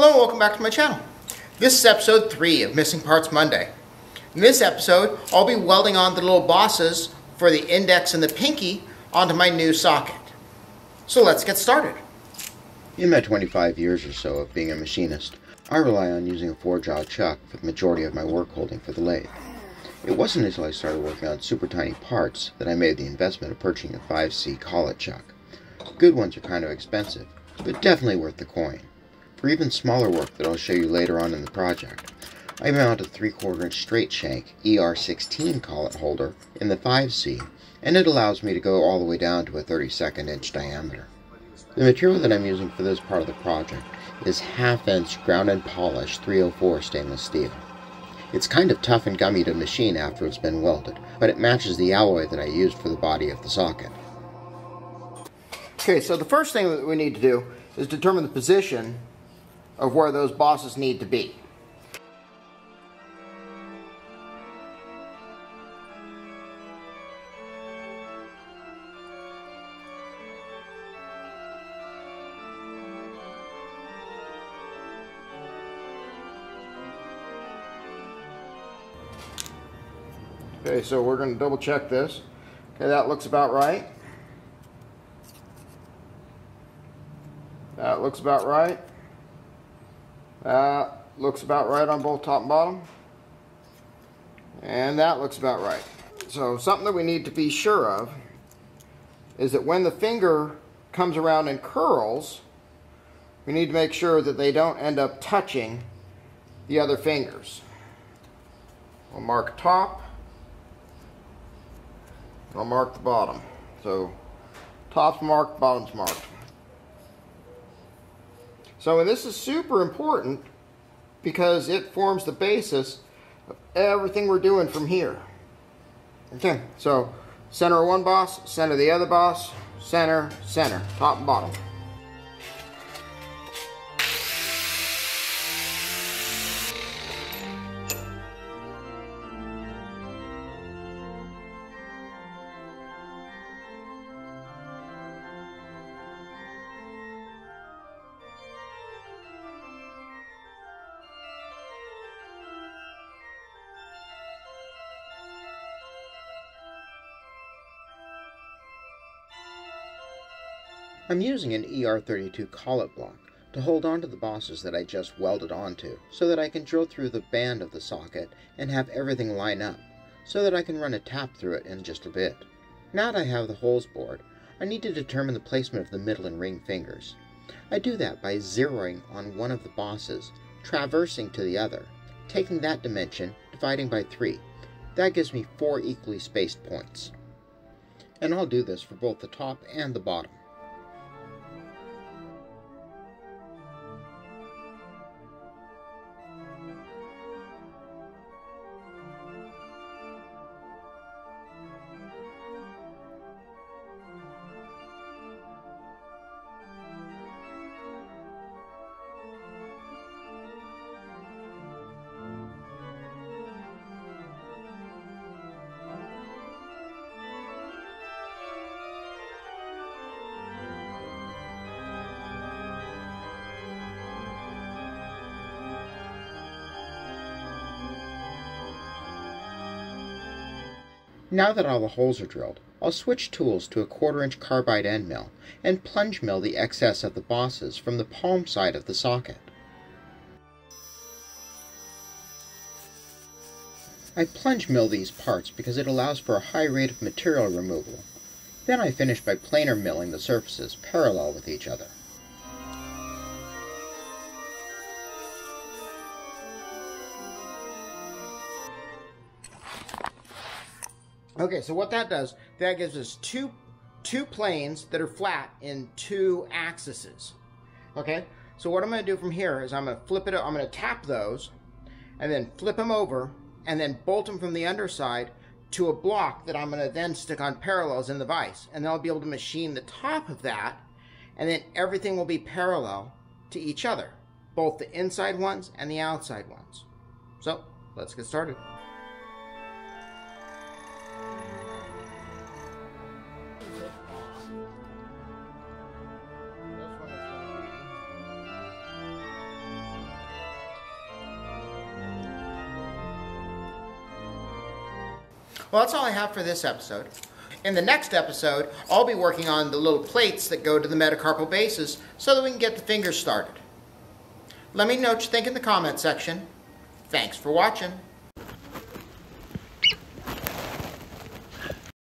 Hello and welcome back to my channel. This is episode 3 of Missing Parts Monday. In this episode, I'll be welding on the little bosses for the index and the pinky onto my new socket. So let's get started. In my 25 years or so of being a machinist, I rely on using a four-jaw chuck for the majority of my work holding for the lathe. It wasn't until I started working on super tiny parts that I made the investment of purchasing a 5C collet chuck. Good ones are kind of expensive, but definitely worth the coin. For even smaller work that I'll show you later on in the project, I mounted a 3 quarter inch straight shank ER16 collet holder in the 5C, and it allows me to go all the way down to a 32nd inch diameter. The material that I'm using for this part of the project is half inch ground and polished 304 stainless steel. It's kind of tough and gummy to machine after it's been welded, but it matches the alloy that I used for the body of the socket. Okay, so the first thing that we need to do is determine the position of where those bosses need to be. Okay, so we're going to double check this. Okay, that looks about right. That looks about right. That looks about right on both top and bottom. And that looks about right. So something that we need to be sure of is that when the finger comes around and curls, we need to make sure that they don't end up touching the other fingers. We'll mark top. I'll mark the bottom. So top's marked, bottom's marked. So this is super important because it forms the basis of everything we're doing from here. Okay, so center of one boss, center the other boss, center, center, top and bottom. I'm using an ER32 collet block to hold onto the bosses that I just welded onto so that I can drill through the band of the socket and have everything line up so that I can run a tap through it in just a bit. Now that I have the holes bored, I need to determine the placement of the middle and ring fingers. I do that by zeroing on one of the bosses, traversing to the other, taking that dimension, dividing by 3. That gives me 4 equally spaced points. And I'll do this for both the top and the bottom. Now that all the holes are drilled, I'll switch tools to a quarter inch carbide end mill and plunge mill the excess of the bosses from the palm side of the socket. I plunge mill these parts because it allows for a high rate of material removal. Then I finish by planer milling the surfaces parallel with each other. Okay, so what that does, that gives us two two planes that are flat in two axes. Okay, so what I'm going to do from here is I'm going to flip it, I'm going to tap those, and then flip them over, and then bolt them from the underside to a block that I'm going to then stick on parallels in the vise. And then I'll be able to machine the top of that, and then everything will be parallel to each other, both the inside ones and the outside ones. So, let's get started. Well, that's all I have for this episode. In the next episode, I'll be working on the little plates that go to the metacarpal bases so that we can get the fingers started. Let me know what you think in the comment section. Thanks for watching.